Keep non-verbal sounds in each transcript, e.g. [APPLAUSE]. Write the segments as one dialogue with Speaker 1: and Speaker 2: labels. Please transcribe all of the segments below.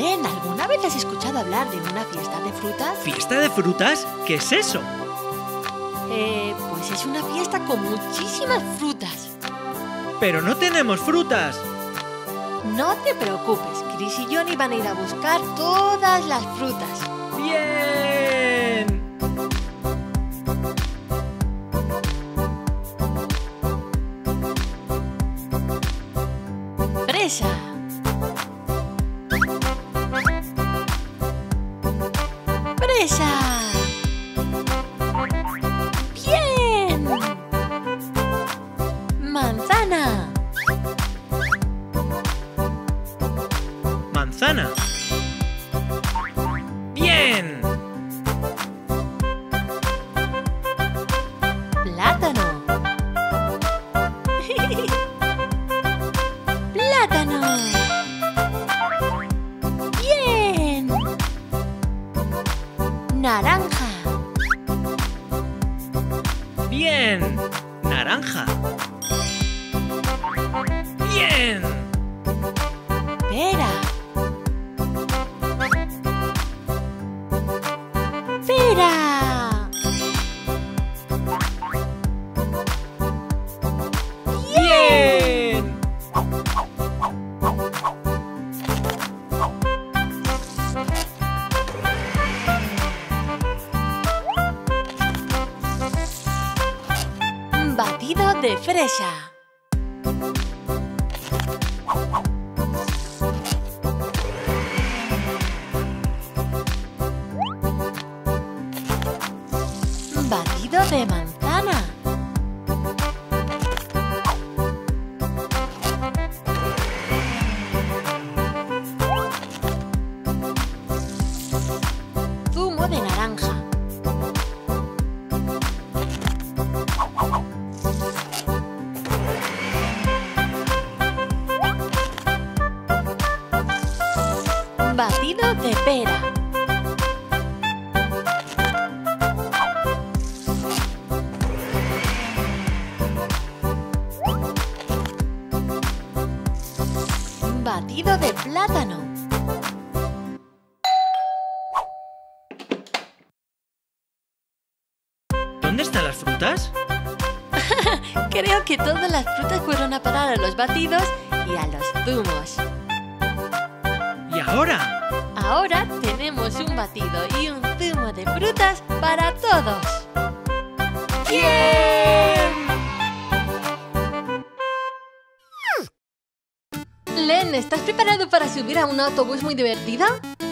Speaker 1: Len, ¿alguna vez has escuchado hablar de una fiesta de frutas?
Speaker 2: ¿Fiesta de frutas? ¿Qué es eso?
Speaker 1: Eh, pues es una fiesta con muchísimas frutas.
Speaker 2: Pero no tenemos frutas.
Speaker 1: No te preocupes, Chris y Johnny van a ir a buscar todas las frutas.
Speaker 2: ¡Bien!
Speaker 1: Batidos y a los zumos.
Speaker 2: ¿Y ahora?
Speaker 1: Ahora tenemos un batido y un zumo de frutas para todos.
Speaker 2: ¡Bien!
Speaker 1: Len, ¿estás preparado para subir a un autobús muy divertido?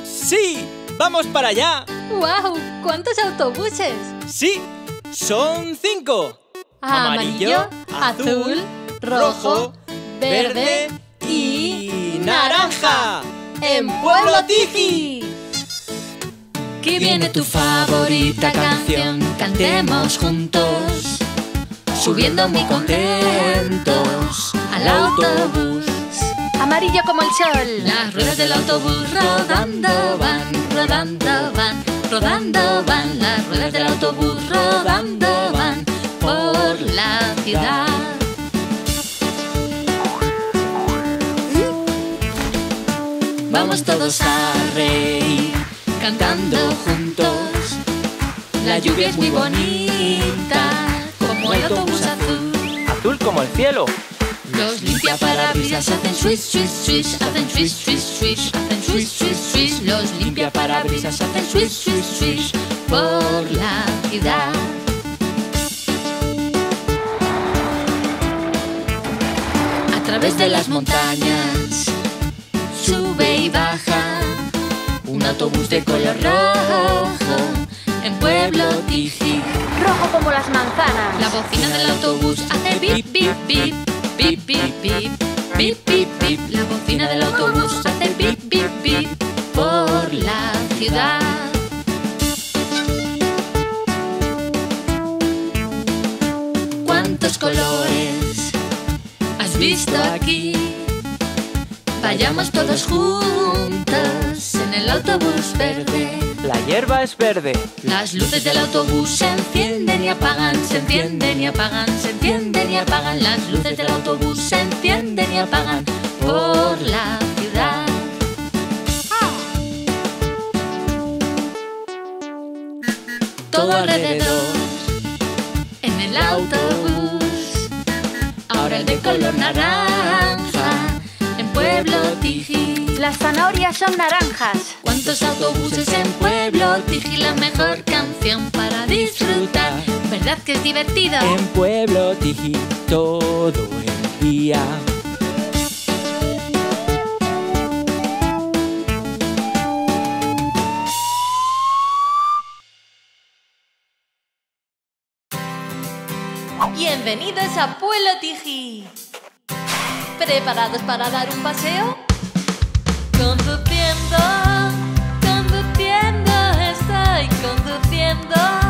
Speaker 3: ¡Sí! ¡Vamos para allá!
Speaker 1: ¡Wow! ¿Cuántos autobuses?
Speaker 3: ¡Sí! ¡Son cinco!
Speaker 1: Amarillo, azul, rojo, verde y naranja.
Speaker 3: ¡En Pueblo Tiji!
Speaker 4: Que viene tu favorita canción, cantemos juntos, subiendo muy contentos al autobús.
Speaker 1: Amarillo como el sol.
Speaker 4: Las ruedas del autobús rodando van, rodando van, rodando van. Las ruedas del autobús rodando van por la ciudad. Vamos todos a reír, cantando juntos. La lluvia es muy bonita, como el autobús azul.
Speaker 3: Azul como el cielo.
Speaker 4: Los limpia parabrisas hacen swish, swish, swish, hacen swish, swish, swish, hacen swish, swish, swish. Los limpia parabrisas hacen swish, swish, swish por la ciudad. A través de las montañas y baja un autobús de color rojo en Pueblo Tiji.
Speaker 1: Rojo como las manzanas.
Speaker 4: La bocina del autobús hace bip, bip, bip, bip, bip, bip, bip, bip, bip. La bocina del autobús hace bip, bip, bip por la ciudad. ¿Cuántos colores has visto aquí? Vayamos todos juntos en el autobús verde.
Speaker 3: La hierba es verde.
Speaker 4: Las luces del autobús se encienden y apagan, se encienden y apagan, se encienden y apagan. Las luces del autobús se encienden y apagan por la ciudad. Todo alrededor en el autobús, ahora el de color naranja Tiji.
Speaker 1: Las zanahorias son naranjas.
Speaker 4: ¿Cuántos autobuses en Pueblo Tiji? La mejor canción para disfrutar. ¿Verdad que es divertido?
Speaker 3: En Pueblo Tiji todo el día.
Speaker 1: Bienvenidos a Pueblo Tiji. ¿Preparados para dar un paseo? Conduciendo, conduciendo, estoy conduciendo.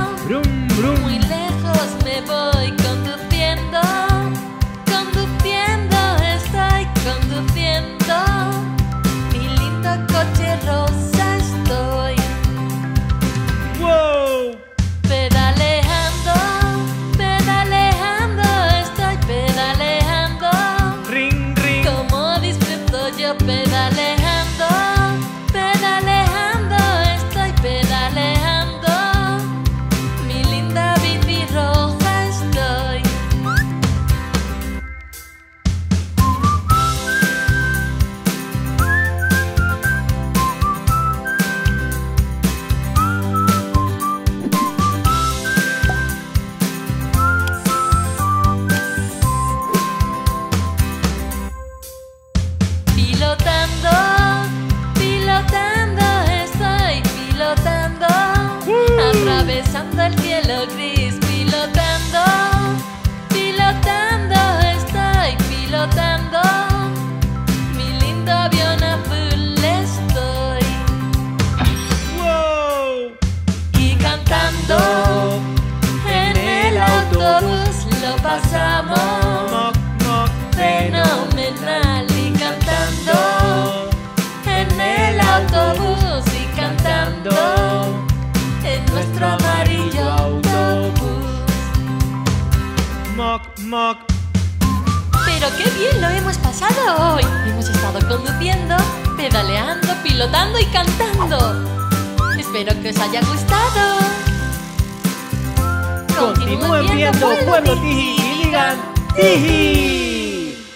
Speaker 1: Pasado hoy. Hemos estado conduciendo, pedaleando, pilotando y cantando. Espero que os haya gustado.
Speaker 2: Continúen viendo Pueblo Tiji y digan Tiji.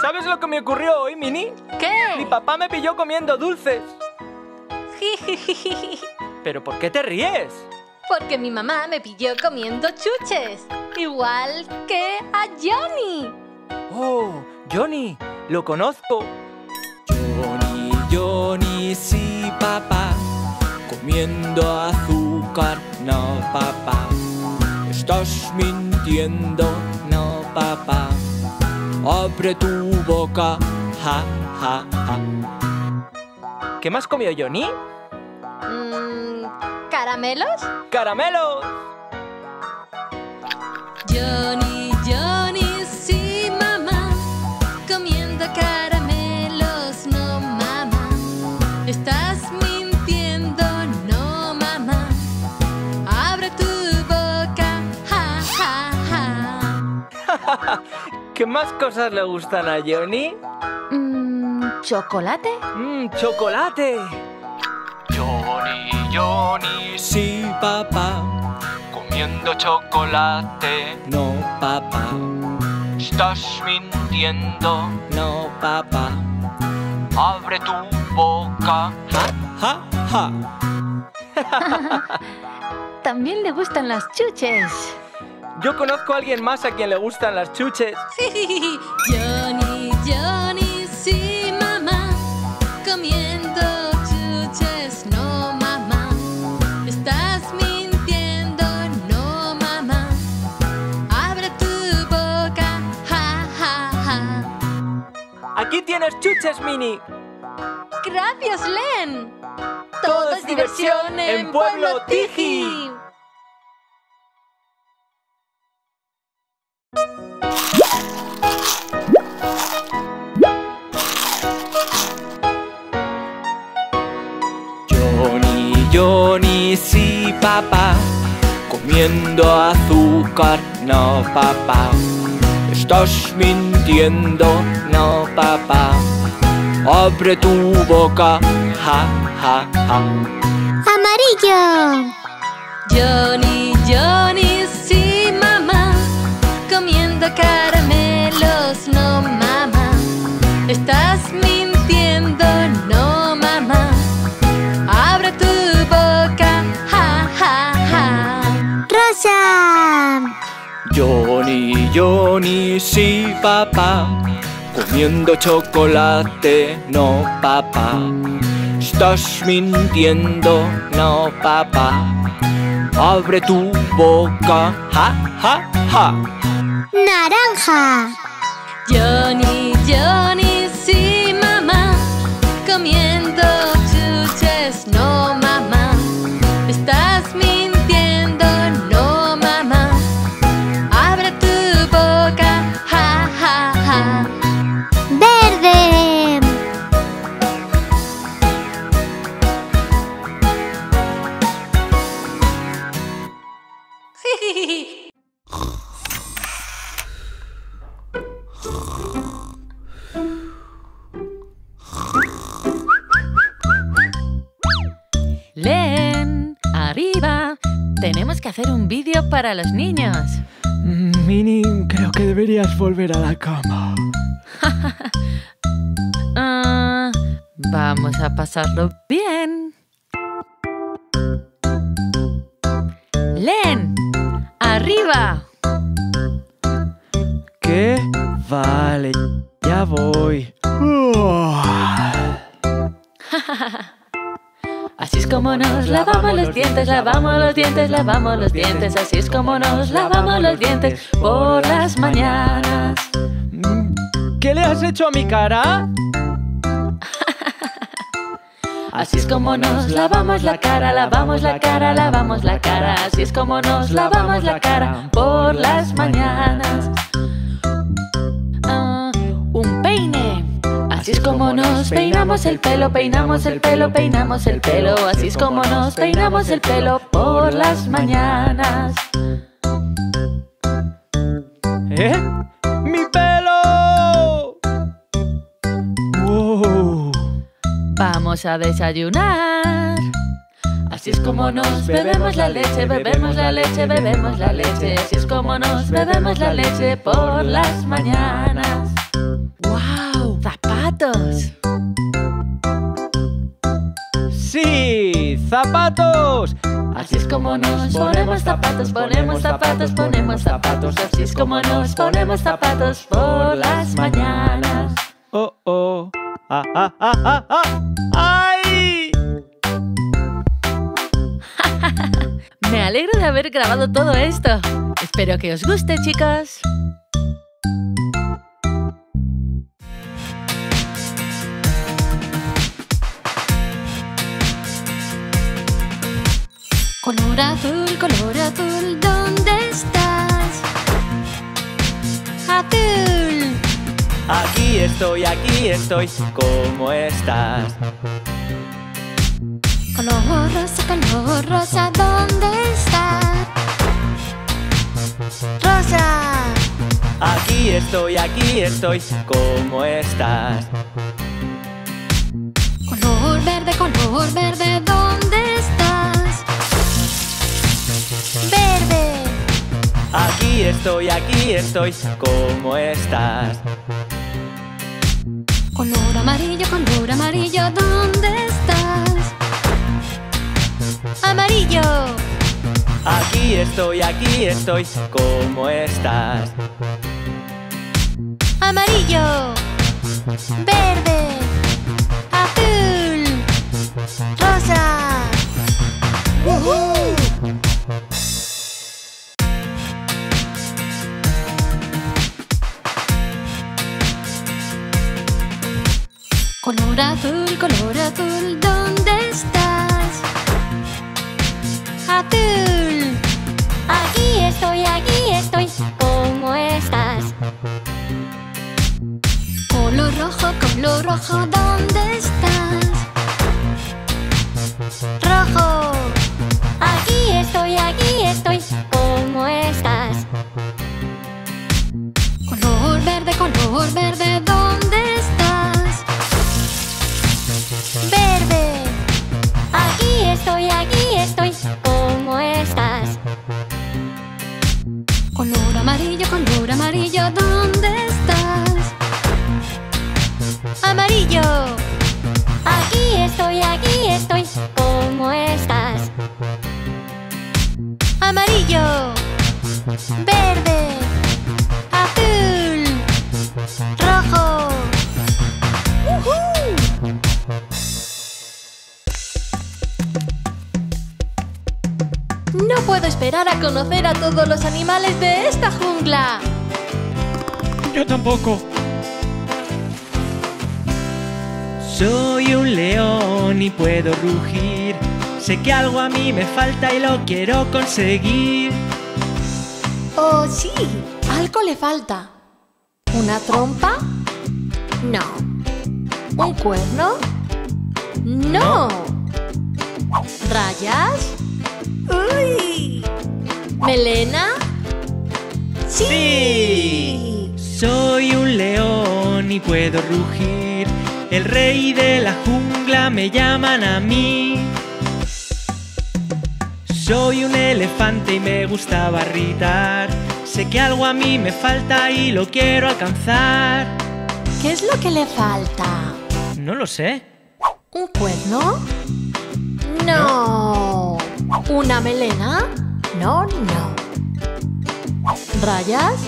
Speaker 3: ¿Sabes lo que me ocurrió hoy, Mini? Mi
Speaker 1: ¿Qué?
Speaker 3: papá me pilló comiendo dulces. ¿Pero por qué te ríes?
Speaker 1: Porque mi mamá me pilló comiendo chuches. Igual que a Johnny.
Speaker 3: Oh, Johnny, lo conozco. Johnny, Johnny, sí, papá. Comiendo azúcar, no, papá. Estás mintiendo, no, papá. Abre tu boca, ja, ja, ja. ¿Qué más comió Johnny?
Speaker 1: Mm, ¿Caramelos?
Speaker 3: ¡Caramelos!
Speaker 4: Johnny, Johnny,
Speaker 3: ¿Qué más cosas le gustan a Johnny?
Speaker 1: Mm, ¿Chocolate?
Speaker 3: ¡Mmm, chocolate! Johnny, Johnny, sí, papá. Comiendo chocolate. No, papá. Estás mintiendo. No, papá. Abre tu boca. Ja, ja, ja. [LAUGHS]
Speaker 1: También le gustan las chuches.
Speaker 3: Yo conozco a alguien más a quien le gustan las chuches.
Speaker 4: Johnny, Johnny, sí, mamá. Comiendo chuches, no, mamá. Estás mintiendo, no, mamá. Abre tu boca, ja, ja, ja.
Speaker 3: Aquí tienes chuches, Mini.
Speaker 1: Gracias, Len.
Speaker 3: Todo es diversión en Pueblo Tiji. Johnny, sí, papá. Comiendo azúcar, no, papá. Estás mintiendo, no, papá. Abre tu boca, ja, ja, ja.
Speaker 5: Amarillo.
Speaker 4: Johnny, Johnny, sí, mamá. Comiendo caramelos, no, mamá.
Speaker 3: Johnny, sí, papá. Comiendo chocolate, no, papá. Estás mintiendo, no, papá. Abre tu boca, ja, ja, ja.
Speaker 1: Naranja.
Speaker 4: Johnny, Johnny, Tenemos que hacer un vídeo para los niños.
Speaker 6: Mm, Mini, creo que deberías volver a la cama. [LAUGHS]
Speaker 4: Ah, vamos a pasarlo bien. Len, arriba.
Speaker 6: ¿Qué? Vale, ya voy. [LAUGHS] [LAUGHS]
Speaker 4: Así es como nos lavamos los dientes, lavamos los dientes, lavamos los dientes. Así es como nos lavamos los dientes por las mañanas.
Speaker 6: ¿Qué le has hecho a mi cara? [LAUGHS]
Speaker 4: Así es como nos lavamos la cara, lavamos la cara, lavamos la cara. Así es como nos lavamos la cara por las mañanas. Así es como nos peinamos el pelo, peinamos el pelo, peinamos el pelo. Así es como nos peinamos el pelo por las mañanas.
Speaker 6: ¿Eh? ¡Mi pelo! ¡Wow!
Speaker 4: Vamos a desayunar. Así es como nos bebemos la leche, bebemos la leche, bebemos la leche. Así es como nos bebemos la leche por las mañanas.
Speaker 6: ¡Sí! ¡Zapatos!
Speaker 4: Así es como nos ponemos zapatos, ponemos zapatos, ponemos zapatos. Así es como nos ponemos zapatos por las mañanas.
Speaker 6: ¡Oh, oh! ¡Ah, ah, ah, ah, ah! ¡Ay! [LAUGHS]
Speaker 4: Me alegro de haber grabado todo esto. Espero que os guste, chicos.
Speaker 1: Color azul, color azul, ¿dónde estás? Azul.
Speaker 3: Aquí estoy, aquí estoy, ¿cómo estás?
Speaker 1: Color rosa, color rosa, ¿dónde estás? Rosa.
Speaker 3: Aquí estoy, aquí estoy, ¿cómo estás?
Speaker 1: Color verde, color verde, ¿dónde
Speaker 3: Aquí estoy, aquí estoy, ¿cómo estás?
Speaker 1: Color amarillo, color amarillo, ¿dónde estás? Amarillo.
Speaker 3: Aquí estoy, aquí estoy, ¿cómo estás?
Speaker 1: Amarillo. Verde. A todos los animales de esta jungla.
Speaker 3: Yo tampoco.
Speaker 7: Soy un león y puedo rugir. Sé que algo a mí me falta y lo quiero conseguir.
Speaker 1: Oh, sí, algo le falta. ¿Una trompa? No. ¿Un cuerno? No. ¿Rayas? ¡Uy! ¿Melena? Sí.
Speaker 7: Soy un león y puedo rugir. El rey de la jungla me llaman a mí. Soy un elefante y me gusta barritar. Sé que algo a mí me falta y lo quiero alcanzar.
Speaker 1: ¿Qué es lo que le falta?
Speaker 7: No lo sé.
Speaker 1: ¿Un cuerno? No. ¿Una melena? No, no. ¿Rayas?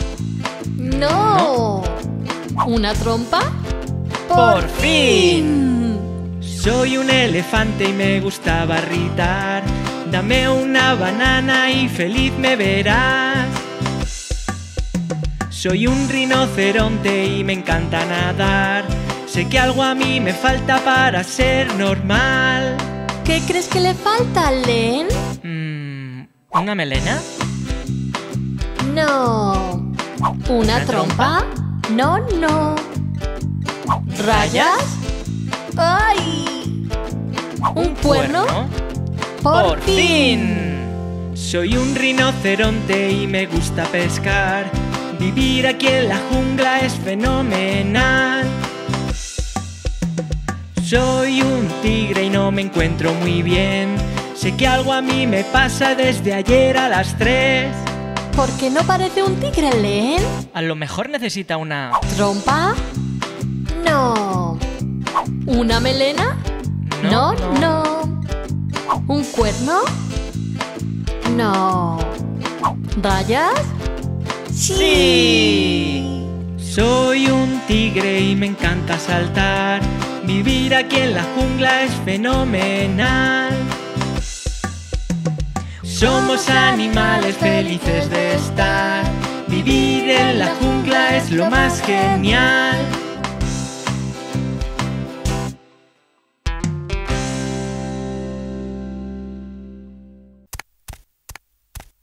Speaker 1: No. ¿Una trompa?
Speaker 7: ¡Por fin! Soy un elefante y me gusta barritar. Dame una banana y feliz me verás. Soy un rinoceronte y me encanta nadar. Sé que algo a mí me falta para ser normal.
Speaker 1: ¿Qué crees que le falta, Len?
Speaker 7: ¿Una melena?
Speaker 1: No. ¿Una trompa? No, no. ¿Rayas? ¡Ay! ¿Un cuerno?
Speaker 7: ¡Por fin! Soy un rinoceronte y me gusta pescar. Vivir aquí en la jungla es fenomenal. Soy un tigre y no me encuentro muy bien. Sé que algo a mí me pasa desde ayer a las 3.
Speaker 1: ¿Por qué no parece un tigre, Len?
Speaker 7: A lo mejor necesita una...
Speaker 1: ¿Trompa? No. ¿Una melena?
Speaker 7: No,
Speaker 1: no. no. ¿Un cuerno? No. ¿Rayas?
Speaker 7: Sí. Soy un tigre y me encanta saltar. Vivir aquí en la jungla es fenomenal. Somos animales felices de estar. Vivir en la jungla es lo más genial.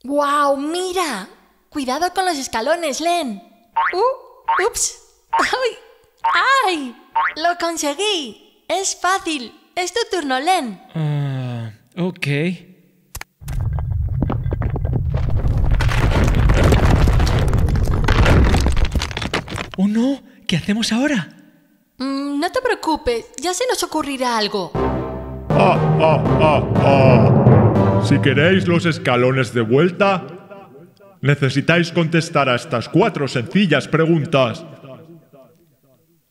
Speaker 1: ¡Guau! ¡Mira! Cuidado con los escalones, Len. ¡Uh! ¡Ups! ¡Ay! ¡Ay! ¡Lo conseguí! Es fácil. Es tu turno, Len.
Speaker 3: Ah, ok. ¡Oh no! ¿Qué hacemos ahora?
Speaker 1: Mm, no te preocupes, ya se nos ocurrirá algo.
Speaker 8: Ah, ah, ah, ah. Si queréis los escalones de vuelta, necesitáis contestar a estas cuatro sencillas preguntas.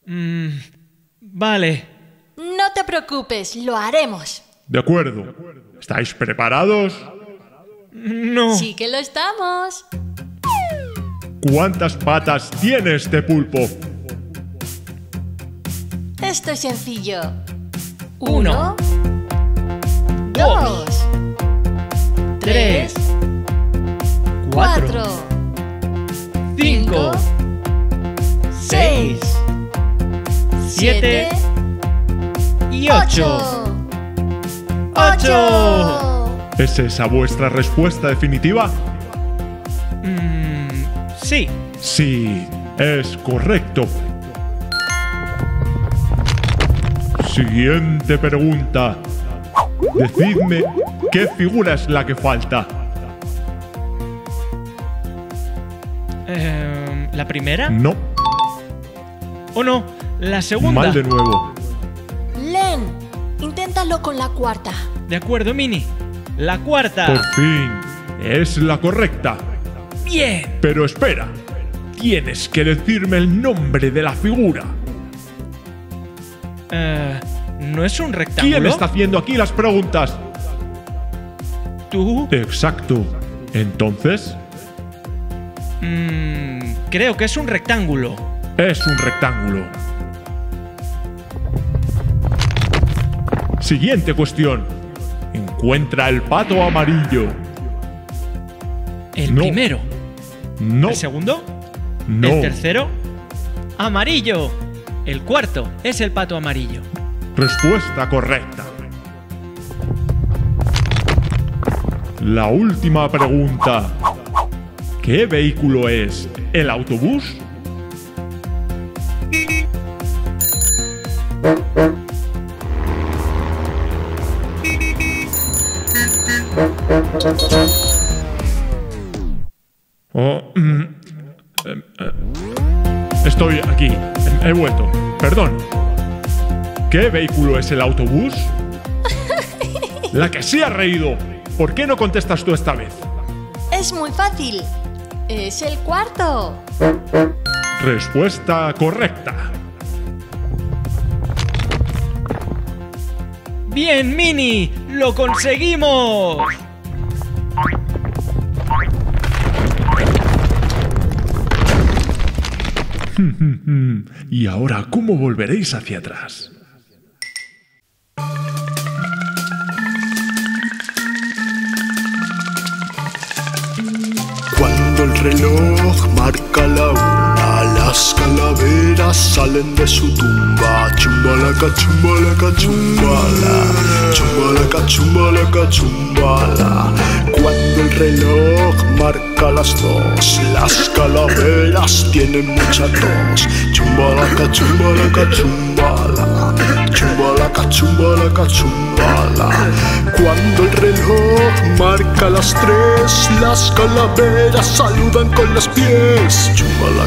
Speaker 3: Mm, vale.
Speaker 1: No te preocupes, lo haremos.
Speaker 8: De acuerdo. ¿Estáis preparados?
Speaker 3: No.
Speaker 1: Sí que lo estamos.
Speaker 8: ¿Cuántas patas tiene este pulpo?
Speaker 1: Esto es sencillo.
Speaker 3: Uno.
Speaker 1: dos, tres, cuatro,
Speaker 3: Cinco.
Speaker 1: seis,
Speaker 3: Siete. Y
Speaker 1: ocho.
Speaker 3: ¡Ocho!
Speaker 8: ¿Es esa vuestra respuesta definitiva?
Speaker 3: Sí.
Speaker 8: Sí, es correcto. Siguiente pregunta. Decidme qué figura es la que falta.
Speaker 3: Em, ¿La primera?
Speaker 8: No,
Speaker 3: ¿O no? La segunda.
Speaker 8: mal de nuevo.
Speaker 1: Len, inténtalo con la cuarta.
Speaker 3: De acuerdo, Mini. La cuarta.
Speaker 8: Por fin, es la correcta.
Speaker 3: Bien.
Speaker 8: Pero espera, tienes que decirme el nombre de la figura.
Speaker 3: Eh, ¿No es un rectángulo?
Speaker 8: ¿Quién está haciendo aquí las preguntas?
Speaker 3: ¿Tú?
Speaker 8: Exacto. Entonces,
Speaker 3: Mm, creo que es un rectángulo.
Speaker 8: es un rectángulo. Siguiente cuestión. Encuentra el pato amarillo.
Speaker 7: El
Speaker 8: No.
Speaker 7: primero.
Speaker 8: No.
Speaker 7: El segundo.
Speaker 8: No.
Speaker 7: El tercero. Amarillo. El cuarto es el pato amarillo.
Speaker 8: Respuesta correcta. La última pregunta. ¿Qué vehículo es? ¿El autobús? Mm, eh, eh. Estoy aquí. He- He vuelto. Perdón. ¿Qué vehículo es el autobús? [LAUGHS] La que sí ha reído. ¿Por qué no contestas tú esta vez?
Speaker 5: Es muy fácil. Es el cuarto.
Speaker 8: Respuesta correcta.
Speaker 7: Bien, Mini. Lo conseguimos.
Speaker 8: ¿Y ahora cómo volveréis hacia atrás?
Speaker 9: Cuando el reloj marca la las calaveras salen de su tumba. Chumbalaca, chumbalaca, chumbala. Chumbalaca, chumbalaca, chumbala. Cuando el reloj marca las dos, las calaveras tienen mucha tos. Chumbalaca, chumbalaca, chumbala. Chumbalaca, chumbalaca, chumbala. Cuando el reloj marca las tres, las calaveras saludan con los pies. Chumbala.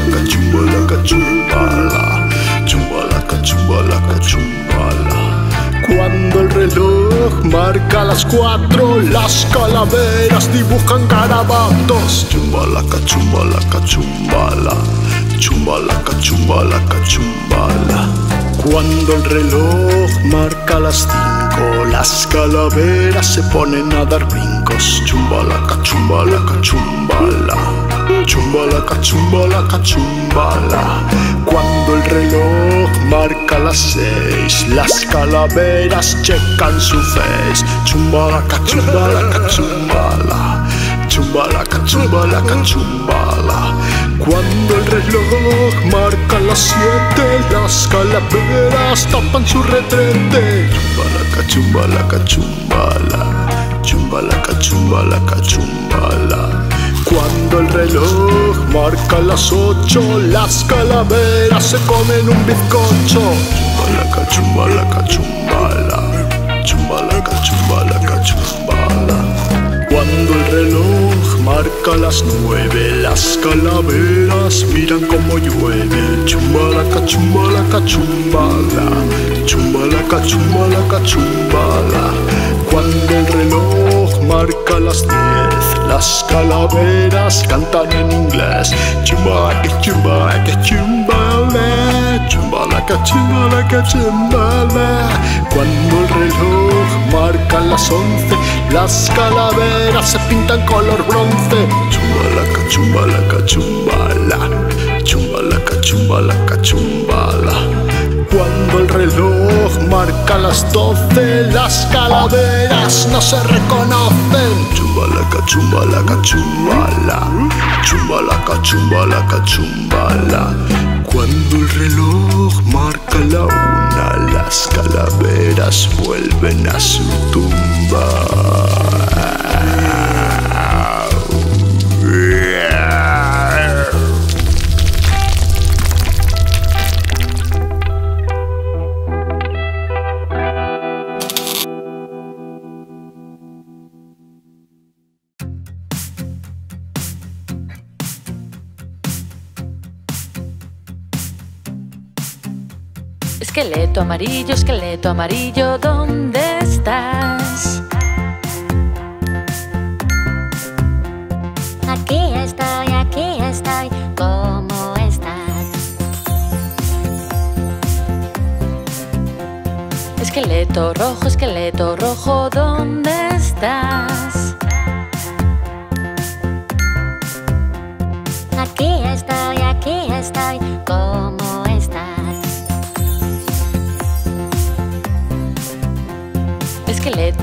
Speaker 9: Chumbalaca, chumbalaca, chumbala. Cuando el reloj marca las cuatro, las calaveras dibujan garabatos. Chumbala. Chumbalaca, chumbalaca, chumbala. Cuando el reloj marca las cinco, las calaveras se ponen a dar brincos. Chumbalaca, chumbalaca, chumbala. Chumbalaca, chumbalaca, chumbala. Cuando el reloj marca las seis, las calaveras checan su face. Chumbalaca, chumbalaca, chumbala. Chumbalaca, chumbalaca, chumbala. Cuando el reloj marca las siete, las calaveras tapan su retrete. Chumbala. Chumbalaca, chumbalaca, chumbala. Cuando el reloj marca las ocho, las calaveras se comen un bizcocho. Chumbala. Chumbalaca, chumbalaca, chumbala. Marca las nueve, las calaveras miran como llueve. Chumbalaca, chumbalaca, chumbala. Chumbalaca, chumbalaca, chumbala. Cuando el reloj marca las diez, las calaveras cantan en inglés. Chumbalaca, chumbalaca, chumbala. Chumbalaca, chumbala. Cuando el reloj marca las once, las calaveras se pintan color bronce. Chumbalaca, chumbalaca, chumbala. Chumbalaca, chumbalaca, chumbala. Cuando el reloj marca las doce, las calaveras no se reconocen. Chumbalaca, chumbalaca, chumbala. Chumbalaca, chumbalaca, chumbala. Cuando el reloj marca la una, las calaveras vuelven a su tumba.
Speaker 1: Esqueleto amarillo, esqueleto amarillo, ¿dónde estás?
Speaker 10: Aquí estoy, aquí estoy, ¿cómo estás?
Speaker 1: Esqueleto rojo, esqueleto rojo, ¿dónde estás?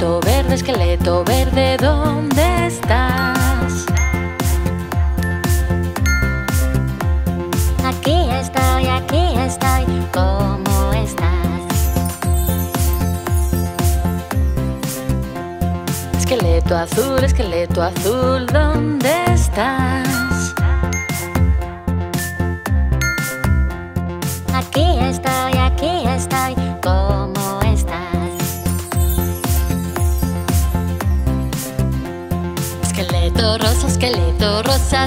Speaker 1: Esqueleto verde, esqueleto verde, ¿dónde estás?
Speaker 5: Aquí estoy, aquí estoy, ¿cómo estás?
Speaker 4: Esqueleto azul, esqueleto azul, ¿dónde estás?
Speaker 5: Aquí estoy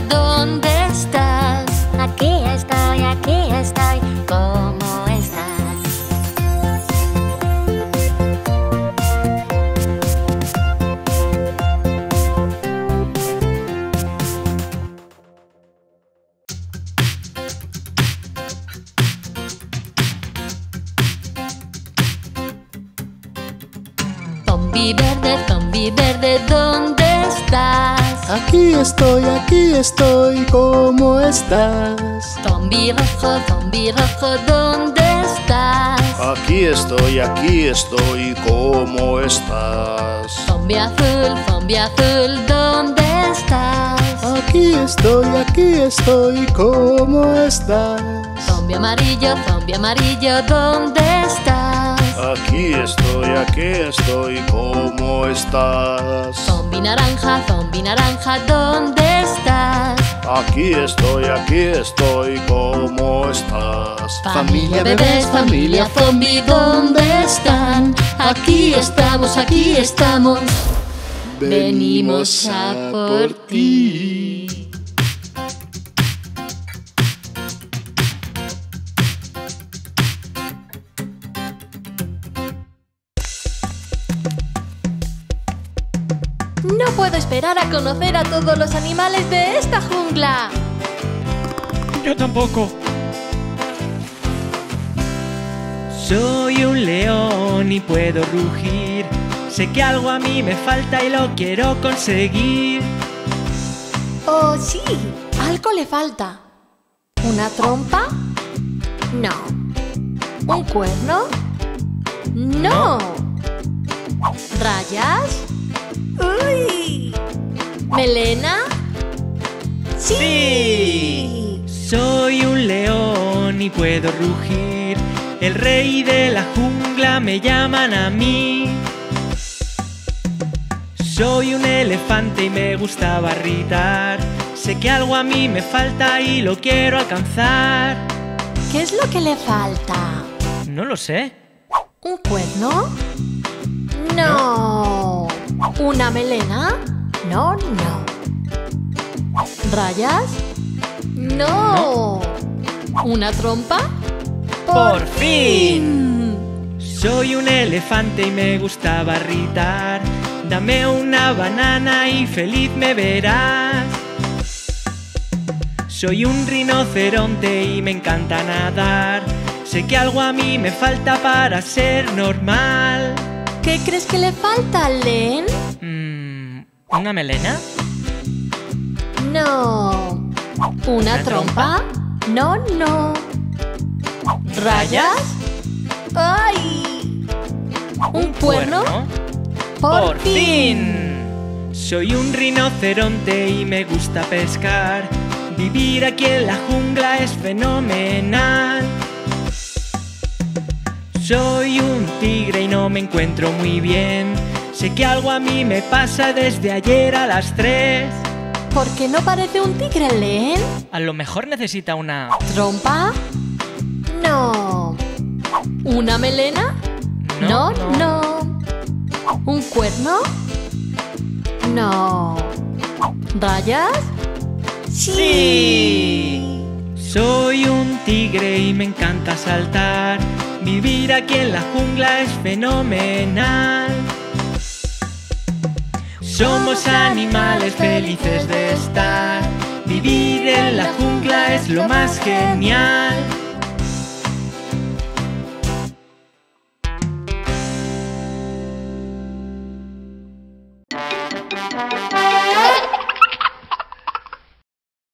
Speaker 5: ¿dónde estás?
Speaker 4: Aquí estoy, aquí estoy,
Speaker 11: Aquí estoy, aquí estoy, ¿cómo estás?
Speaker 4: Zombi rojo, ¿dónde estás?
Speaker 11: Aquí estoy, aquí estoy, ¿cómo estás?
Speaker 4: Zombi azul, zombi azul, ¿dónde estás?
Speaker 11: Aquí estoy, aquí estoy, ¿cómo estás?
Speaker 4: Zombi amarillo, zombi amarillo, ¿dónde estás?
Speaker 11: Aquí estoy, aquí estoy, ¿cómo estás?
Speaker 4: Zombi naranja, zombi naranja, ¿dónde estás?
Speaker 11: Aquí estoy, aquí estoy, ¿cómo estás?
Speaker 4: Familia bebés, familia zombie, ¿dónde están? Aquí estamos, aquí estamos. Venimos a por ti.
Speaker 1: No puedo esperar a conocer a todos los animales de esta jungla.
Speaker 7: Yo tampoco. Soy un león y puedo rugir. Sé que algo a mí me falta y lo quiero conseguir.
Speaker 1: Oh, sí, algo le falta. ¿Una trompa? No. ¿Un cuerno? No. ¿Rayas? ¿Melena? Sí.
Speaker 7: Soy un león y puedo rugir. El rey de la jungla me llaman a mí. Soy un elefante y me gusta barritar. Sé que algo a mí me falta y lo quiero alcanzar.
Speaker 1: ¿Qué es lo que le falta?
Speaker 7: No lo sé.
Speaker 1: ¿Un cuerno? No. ¿Una melena? No, no. ¿Rayas? No. ¿Una trompa?
Speaker 7: ¡Por fin! Soy un elefante y me gusta barritar. Dame una banana y feliz me verás. Soy un rinoceronte y me encanta nadar. Sé que algo a mí me falta para ser normal.
Speaker 1: ¿Qué crees que le falta, Len?
Speaker 7: ¿Una melena?
Speaker 1: No. ¿Una trompa? No, no. ¿Rayas? ¡Ay! ¿Un cuerno?
Speaker 7: ¡Por fin! Soy un rinoceronte y me gusta pescar. Vivir aquí en la jungla es fenomenal. Soy un tigre y no me encuentro muy bien. Sé que algo a mí me pasa desde ayer a las 3.
Speaker 1: ¿Por qué no parece un tigre, Len?
Speaker 7: A lo mejor necesita una...
Speaker 1: ¿Trompa? No. ¿Una melena?
Speaker 7: No,
Speaker 1: no. no. ¿Un cuerno? No. ¿Rayas?
Speaker 7: Sí. Soy un tigre y me encanta saltar. Vivir aquí en la jungla es fenomenal. Somos animales felices de estar. Vivir en la jungla es lo más genial.